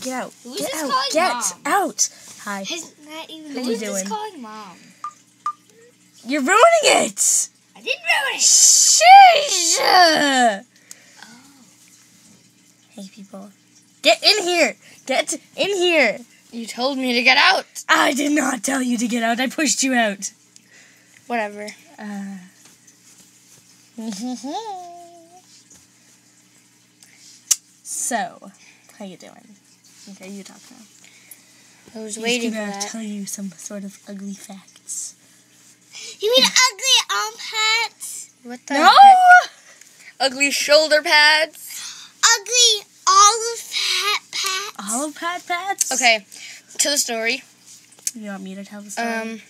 Get out. Who's Get out. Get Mom? out. Hi. His not even. What are you doing? calling mom? You're ruining it. I didn't ruin it. Sheesh. Hey, people. Get in here. Get in here. You told me to get out. I did not tell you to get out. I pushed you out. Whatever. Uh. so, how you doing? Okay, you talk now. I was He's waiting for gonna that. tell you some sort of ugly facts. You mean ugly arm pads? What the No! heck? Ugly shoulder pads. Ugly olive hat pads? Olive pad pads? Okay, to the story. You want me to tell the story? Um,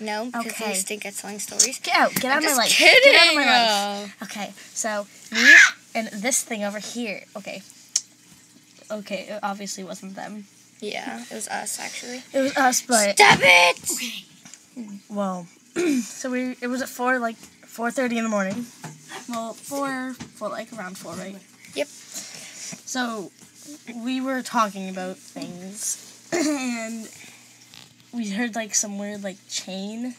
no, because Okay. we stink at telling stories. get out. Get out of my Just life. kidding. Get out of my life. Okay, so me and this thing over here. Okay. Okay, it obviously wasn't them. Yeah, it was us actually. It was us, but Stop it! Okay. well, so we it was at four like four thirty in the morning. Well, four, four like around four, right? Yep. So we were talking about things, and we heard like some weird like chain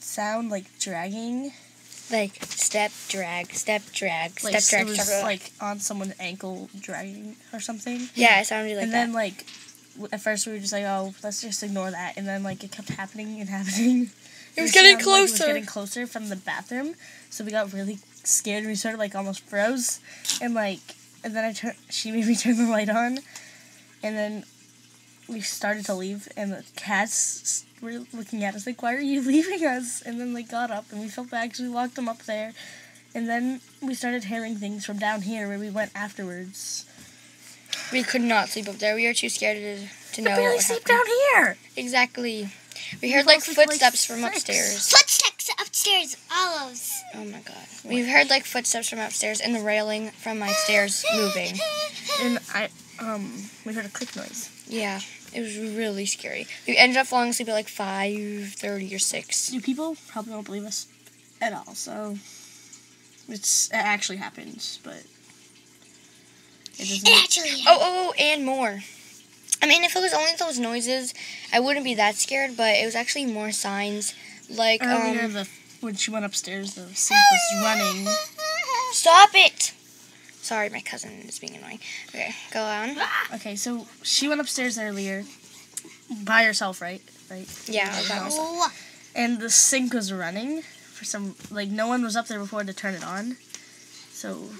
sound, like dragging. Like step drag, step drag, Like step drag. it was like on someone's ankle dragging or something. yeah, it sounded like and that. then like at first we were just like, oh, let's just ignore that. And then like it kept happening and happening. It was getting sounded like it was getting closer from the bathroom. So we got really scared. and We sort of like almost froze, and like and then I turned. She made me turn the light on, and then we started to leave, and the cats were looking at us like, "Why are you leaving us?" And then they got up, and we felt bad 'cause we locked them up there. And then we started hearing things from down here where we went afterwards. we could not sleep up there. We were too scared to, to know what barely sleep happen. down here. Exactly. We heard like feel like footsteps from six. upstairs. Footsteps upstairs, olives. Oh my god. We've heard like footsteps from upstairs and the railing from my stairs moving. And I um we heard a click noise. Yeah, it was really scary. We ended up falling asleep at like five thirty or six. You people probably don't believe us at all. So it's it actually happened, but it doesn't. It actually Oh, oh, oh, and more. I mean, if it was only those noises, I wouldn't be that scared. But it was actually more signs, like Earlier, um. the when she went upstairs, the sink was running. Stop it! Sorry, my cousin is being annoying. Okay, go on. Ah! Okay, so she went upstairs earlier by herself, right? Right. Yeah, I got myself. Oh, And the sink was running for some like no one was up there before to turn it on. So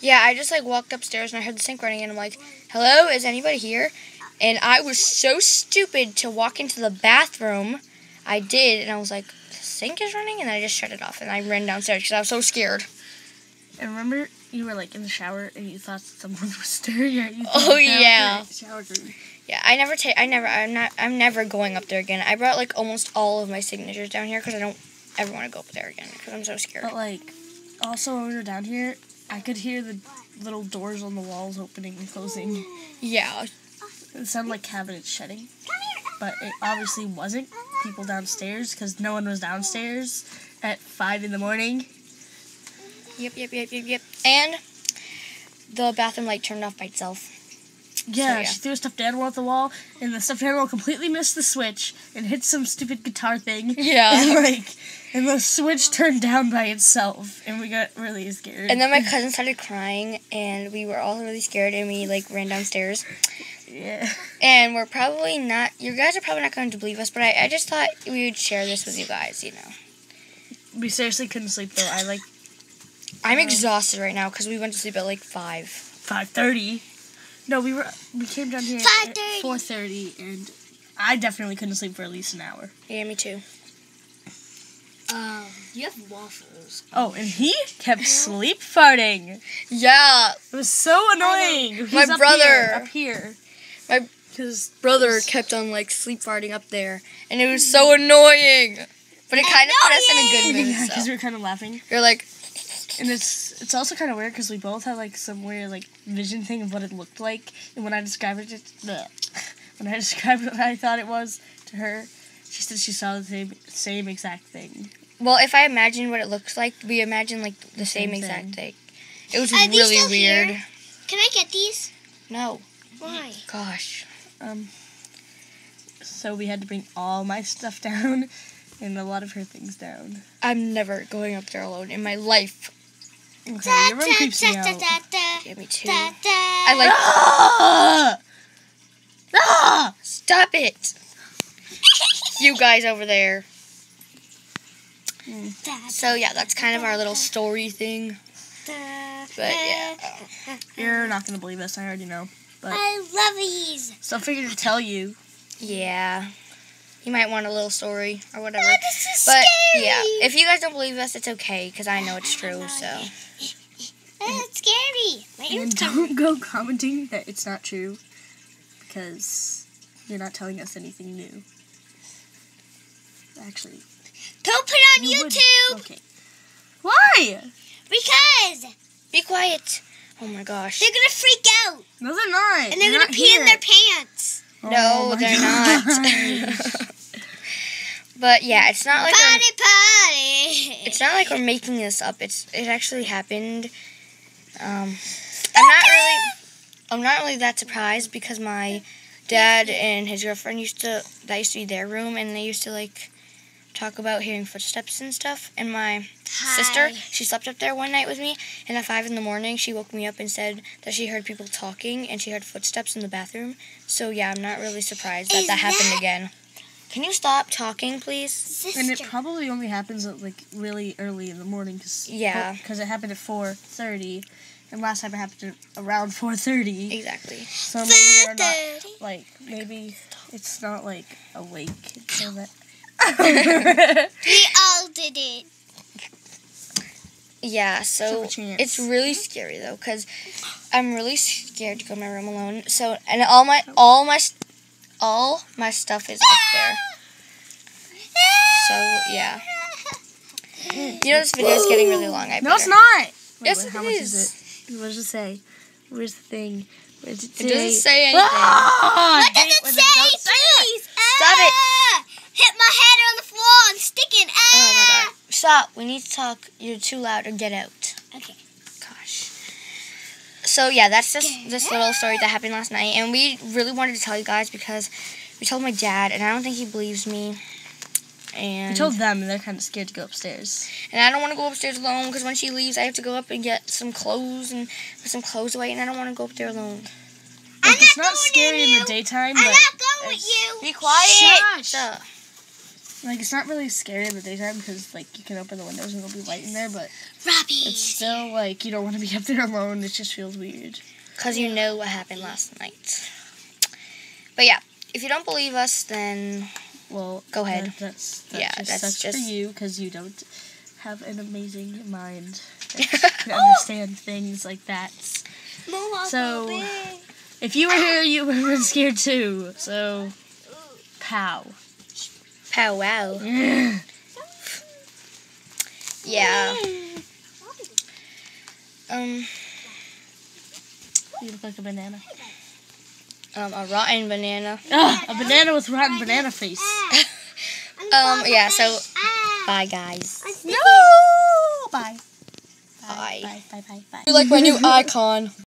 Yeah, I just like walked upstairs and I heard the sink running and I'm like, "Hello, is anybody here?" And I was so stupid to walk into the bathroom. I did, and I was like, "The sink is running," and I just shut it off and I ran downstairs because I was so scared. and remember you were like in the shower and you thought someone was staring at you. Oh, yeah. Shower curtain. Yeah, I never take. I never. I'm not. I'm never going up there again. I brought like almost all of my signatures down here because I don't ever want to go up there again because I'm so scared. But like, also when we were down here, I could hear the little doors on the walls opening and closing. Yeah, It sounded like cabinets shutting, but it obviously wasn't. People downstairs because no one was downstairs at five in the morning. Yep, yep, yep, yep, yep. And the bathroom light turned off by itself. Yeah, yeah. she threw a stuffed animal at the wall, and the stuffed animal completely missed the switch and hit some stupid guitar thing. Yeah. and like, and the switch turned down by itself, and we got really scared. And then my cousin started crying, and we were all really scared, and we like ran downstairs. yeah, And we're probably not. You guys are probably not going to believe us, but I, I just thought we would share this with you guys. You know, we seriously couldn't sleep though. I like I'm Oh. exhausted right now because we went to sleep at like five. five thirty. No, we were we came down here at 5:30. four thirty, and I definitely couldn't sleep for at least an hour. Yeah, me too. Um, you have waffles. Oh, and he kept sleep farting. Yeah, It was so annoying. He's My up brother. here, up here. My- because brother kept on like sleep farting up there, and it was so annoying. But it kind of put us in a good mood. yeah, because So. we were kind of laughing. You're like, And it's it's also kind of weird because we both had like some weird like vision thing of what it looked like, and when I described it, bleh. when I described what I thought it was to her, she said she saw the same same exact thing. well, if I imagine what it looks like, we imagine like the same, Same exact thing. thing. It was Are these really still weird. here? Can I get these? No, Why? Gosh. Um, so we had to bring all my stuff down and a lot of her things down. I'm never going up there alone in my life. Okay, your room creeps me out. Yeah, me too. I I like. Ah! Ah! Stop it! You guys over there. So yeah, that's kind of our little story thing. But yeah. You're not gonna believe this. I already know. But I love these. So I figured to tell you. Yeah. You might want a little story or whatever. Oh, this is But scary. yeah, if you guys don't believe us, it's okay because I know it's true. So Oh, it's scary. My And don't go commenting that it's not true because you're not telling us anything new. Actually, Don't put it on you would- YouTube Okay. Why? because be quiet. Oh my gosh. they're gonna freak out No, they're not. and they're You're gonna not pee in their pants. Oh No, they're gosh. not. but yeah, it's not like we're, Party, party. it's not like we're making this up. It's it actually happened. Um, I'm not really I'm not really that surprised because my dad and his girlfriend used to that used to be their room and they used to like talk about hearing footsteps and stuff. And my sister, she slept up there one night with me, and at five in the morning, she woke me up and said that she heard people talking and she heard footsteps in the bathroom. So yeah, I'm not really surprised that Is that happened that- again. Can you stop talking, please? Sister. And it probably only happens at like really early in the morning because Yeah. because it happened at four thirty, and last time it happened around four thirty. Exactly. So maybe they're not Sister. like maybe it's not like awake. So that We all did it. Yeah, so Took a chance. it's really scary though, cause I'm really scared to go in my room alone. So and all my all my all my stuff is up there. So yeah, you know this video is getting really long. I no, it's not. Wait, Yes, wait, it how much is. is it? What does it say? Where's the thing? Where's it say? It doesn't say anything. Ah, What does it wait, say, don't say it. please? Stop it. Ah! Hit my head on the floor and sticking. Oh my Ah! god! Stop! We need to talk. You're too loud. Or get out. Okay. Gosh. So yeah, that's just this little story that happened last night, and we really wanted to tell you guys because we told my dad, and I don't think he believes me. And I told them, and they're kind of scared to go upstairs. and I don't want to go upstairs alone because when she leaves, I have to go up and get some clothes and put some clothes away, and I don't want to go up there alone. I'm Like, it's not not going scary in in the daytime, I'm but not going with you. Be quiet. Shush. Shut up. like it's not really scary in the daytime because like you can open the windows and there'll be light in there, but Robbie. it's still like you don't want to be up there alone. It just feels weird. Because you know what happened last night. But yeah, if you don't believe us, then Well, Go ahead. that- that's, that Yeah, just that's sucks for you because you don't have an amazing mind to can understand things like that. So-. If you were here, you would have been scared too. So, pow. pow wow. Yeah. Yeah. Um, You look like a banana. Um, a rotten banana. Ugh, a banana with rotten banana face. Um, yeah, so bye guys. No! Bye. Bye. Bye. Bye. Bye. Bye. You're like my new icon.